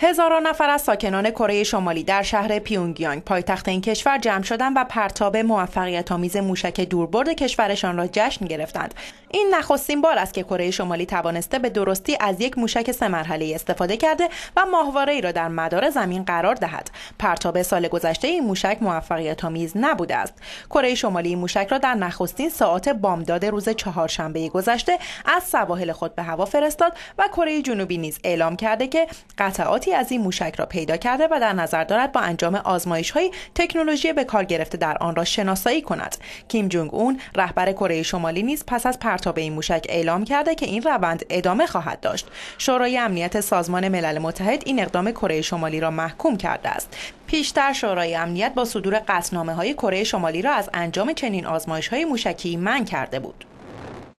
هزاران نفر از ساکنان کره شمالی در شهر پیونگیانگ پایتخت این کشور جمع شدند و پرتاب موفقیت آمیز موشک دوربرد کشورشان را جشن گرفتند. این نخستین بار است که کره شمالی توانسته به درستی از یک موشک سه مرحله استفاده کرده و ماهواره ای را در مدار زمین قرار دهد. پرتاب سال گذشته این موشک موفقیت آمیز نبوده است. کره شمالی این موشک را در نخستین ساعات بامداد روز چهارشنبه گذشته از سواحل خود به هوا فرستاد و کره جنوبی نیز اعلام کرده که قطعاتی از این موشک را پیدا کرده و در نظر دارد با انجام آزمایش های تکنولوژی به کار گرفته در آن را شناسایی کند. کیم جونگ اون رهبر کره شمالی نیز پس از پرتاب این موشک اعلام کرده که این روند ادامه خواهد داشت. شورای امنیت سازمان ملل متحد این اقدام کره شمالی را محکوم کرده است. پیشتر شورای امنیت با صدور قطعنامه های کره شمالی را از انجام چنین آزمایش های موشکی من کرده بود.